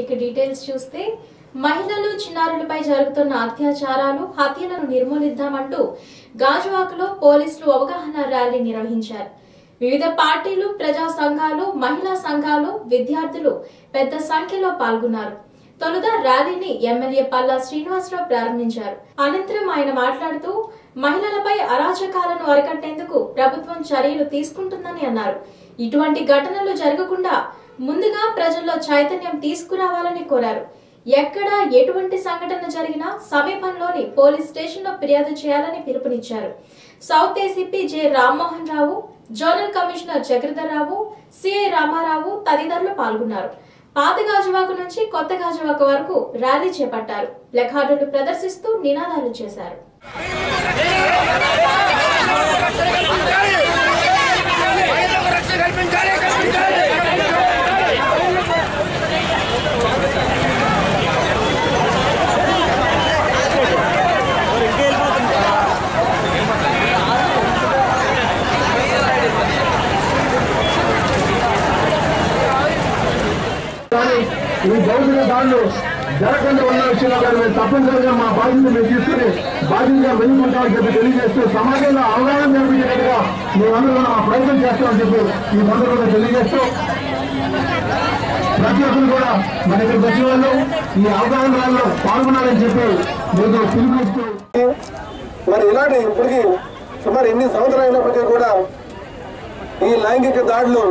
ఇక డీటెయిల్స్ చూస్తే మహిళలు చిన్నారులపై జరుగుతున్న అత్యాచారాలు హత్యలను నిర్మూలిద్దామంటూ గాజువాకలో పోలీసులు అవగాహన ర్యాలీ నిర్వహించారు. వివిధ పార్టీలు ప్రజా సంఘాలు మహిళా సంఘాలు విద్యార్థులు పెద్ద సంఖ్యలో పాల్గొన్నారు. తొలుత ర్యాలీని ఎమ్మెల్యే పల్లా శ్రీనివాసరావు ప్రారంభించారు. అనంతరం ఆయన మాట్లాడుతూ మహిళలపై అరాచకాలను అరికట్టేందుకు ప్రభుత్వం చర్యలు తీసుకుంటుందని అన్నారు. ఇటువంటి ఘటనలు జరగకుండా ముందుగా ప్రజల్లో చైతన్యం తీసుకురావాలని కోరారు. ఎక్కడ ఎటువంటి సంఘటన జరిగినా సమీపంలోని పోలీస్ స్టేషన్లో ఫిర్యాదు చేయాలని పిలుపునిచ్చారు. South ACP J Rammohan Rao zonal commissioner Jagadarao CI Ramarao తదితరులు పాల్గొన్నారు. పాత గాజువాక నుంచి కొత్త గాజువాక వరకు ర్యాలీ చేపట్టారు. ప్లకార్డులు ప్రదర్శిస్తూ నినాదాలు చేశారు. ఈ దౌర్జన్య దాడులు జరగకుండా ఉన్న విషయంలో కానీ మేము తప్పనిసరిగా మా బాధ్యత మేము తీసుకుని బాధ్యతగా వెళ్ళుకుంటామని చెప్పి తెలియజేస్తూ సమాజంలో అవగాహన కల్పించేటట్టుగా మేమందరూ మా ప్రయత్నం చేస్తామని చెప్పి ఈ సందర్భంగా తెలియజేస్తూ ప్రతి ఒక్కరు కూడా మన ఇక్కడికి వచ్చిన వాళ్ళు ఈ అవగాహన ర్యాలీలో పాల్గొనాలని చెప్పి మీకు పిలుపునిస్తూ మరి ఇలాంటి ఇప్పటికీ సుమారు ఎన్ని సంవత్సరాలు అయినప్పటికీ కూడా ఈ లైంగిక దాడులు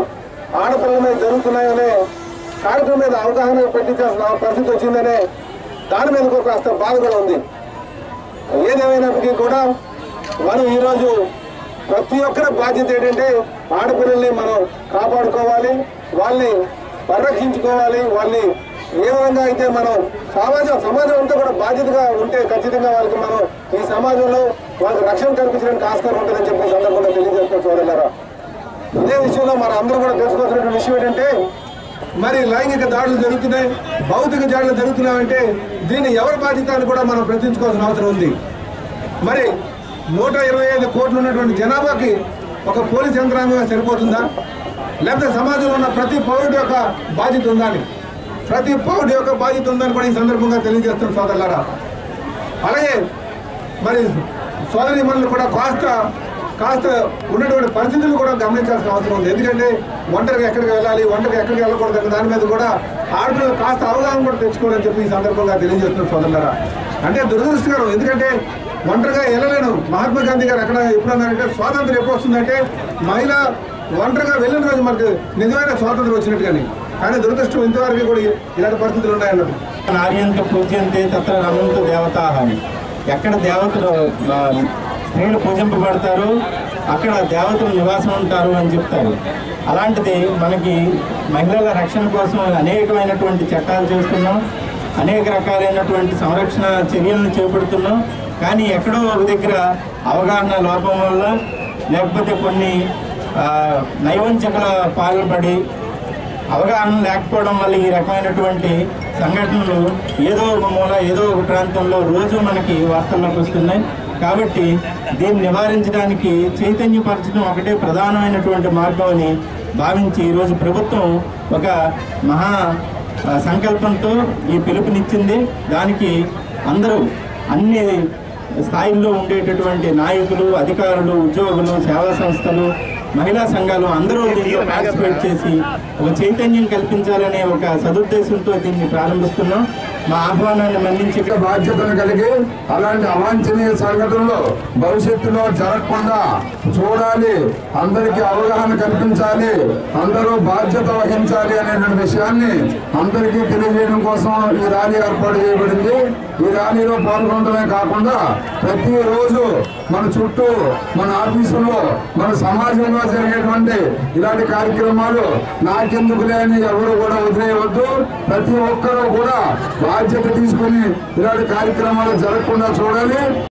ఆడపిల్లల మీద జరుగుతున్నాయనే కార్యక్రమం మీద అవగాహన పెట్టించాల్సిన పరిస్థితి వచ్చిందనే దాని మీద కూడా కాస్త బాధ కూడా ఉంది. ఏదేమైనప్పటికీ కూడా మనం ఈరోజు ప్రతి ఒక్కరి బాధ్యత ఏంటంటే ఆడపిల్లల్ని మనం కాపాడుకోవాలి వాళ్ళని పరిరక్షించుకోవాలి వాళ్ళని ఏ విధంగా అయితే మనం సమాజం సమాజం అంతా కూడా బాధ్యతగా ఉంటే ఖచ్చితంగా వాళ్ళకి మనం ఈ సమాజంలో వాళ్ళకి రక్షణ కల్పించడానికి ఆస్కారం ఉంటుందని చెప్పి సందర్భంగా తెలియజేస్తున్న చూడలేరా ఇదే విషయంలో మన అందరూ కూడా తెలుసుకోవాల్సిన విషయం ఏంటంటే మరి లైంగిక దాడులు జరుగుతున్నాయి భౌతిక దాడులు జరుగుతున్నాయంటే దీన్ని ఎవరి బాధ్యత అని కూడా మనం ప్రశ్నించుకోవాల్సిన అవసరం ఉంది. మరి నూట ఇరవై ఐదు కోట్లు ఉన్నటువంటి జనాభాకి ఒక పోలీస్ యంత్రాంగంగా సరిపోతుందా? లేకపోతే సమాజంలో ఉన్న ప్రతి పౌరుడి యొక్క బాధ్యత ఉందా అని? ప్రతి పౌరుడి యొక్క బాధ్యత ఉందని కూడా ఈ సందర్భంగా తెలియజేస్తున్న సోదరులారా. అలాగే మరి సోదరి మనులు కూడా కాస్త కాస్త ఉన్నటువంటి పరిస్థితులు కూడా గమనించాల్సిన అవసరం ఉంది. ఎందుకంటే ఒంటరికి ఎక్కడికి వెళ్ళాలి ఒంటరికి ఎక్కడికి వెళ్ళకూడదు దాని మీద కూడా ఆడపిల్లలు కాస్త అవగాహన కూడా తెచ్చుకోవాలని చెప్పి ఈ సందర్భంగా తెలియజేస్తున్న సోదరులరా. అంటే దురదృష్టకరం ఎందుకంటే ఒంటరిగా వెళ్ళలేను. మహాత్మా గాంధీ గారు ఎక్కడ ఎప్పుడన్నారంటే స్వాతంత్రం ఎప్పుడు వస్తుందంటే మహిళ ఒంటరిగా వెళ్ళిన రోజు మనకు నిజమైన స్వాతంత్రం వచ్చినట్టు కానీ కానీ దురదృష్టం ఇంతవరకు కూడా ఇలాంటి పరిస్థితులు ఉన్నాయన్నట్టు నార్యంత పూజ్యంతే తత్ర రమంత దేవతాహాని ఎక్కడ దేవతలు స్త్రీలు పూజింపబడతారు. అక్కడ దేవతలు నివాసం ఉంటారు అని చెప్తారు. అలాంటిది మనకి మహిళల రక్షణ కోసం అనేకమైనటువంటి చట్టాలు చేస్తున్నాం. అనేక రకాలైనటువంటి సంరక్షణ చర్యలను చేపడుతున్నాం. కానీ ఎక్కడో ఒక దగ్గర అవగాహన లోపం వల్ల లేకపోతే కొన్ని నైవంచకుల పాల్పడి అవగాహన లేకపోవడం వల్ల ఈ రకమైనటువంటి సంఘటనలు ఏదో ఒక మూల ఏదో ఒక ప్రాంతంలో రోజు మనకి వార్తల్లోకి వస్తున్నాయి. కాబట్టి దీన్ని నివారించడానికి చైతన్యపరచడం ఒకటే ప్రధానమైనటువంటి మార్గం అని భావించి ఈరోజు ప్రభుత్వం ఒక మహా సంకల్పంతో ఈ పిలుపునిచ్చింది. దానికి అందరూ అన్ని స్థాయిల్లో ఉండేటటువంటి నాయకులు అధికారులు ఉద్యోగులు సేవా సంస్థలు మహిళా సంఘాలు అందరూ దీంట్లో పార్టిసిపేట్ చేసి ఒక చైతన్యం కల్పించాలనే ఒక సదుద్దేశంతో దీన్ని ప్రారంభిస్తున్నాం. మా ఆహ్వానాన్ని మన్నించి బాధ్యతను కలిగి అలాంటి అవాంఛనీయ సంఘటనలు భవిష్యత్తులో జరగకుండా చూడాలి. అందరికీ అవగాహన కల్పించాలి. అందరూ బాధ్యత వహించాలి అనేటువంటి విషయాన్ని అందరికీ తెలియజేయడం కోసం ఈ ర్యాలీ ఏర్పాటు చేయబడింది. ఈ ర్యాలీలో పాల్గొనడమే కాకుండా ప్రతిరోజు మన చుట్టూ మన ఆఫీసుల్లో మన సమాజంలో జరిగేటువంటి ఇలాంటి కార్యక్రమాలు నాకెందుకు లేని ఎవరు కూడా వదిలేయవద్దు. ప్రతి ఒక్కరూ కూడా బాధ్యత తీసుకుని ఇలాంటి కార్యక్రమాలు జరగకుండా చూడాలి.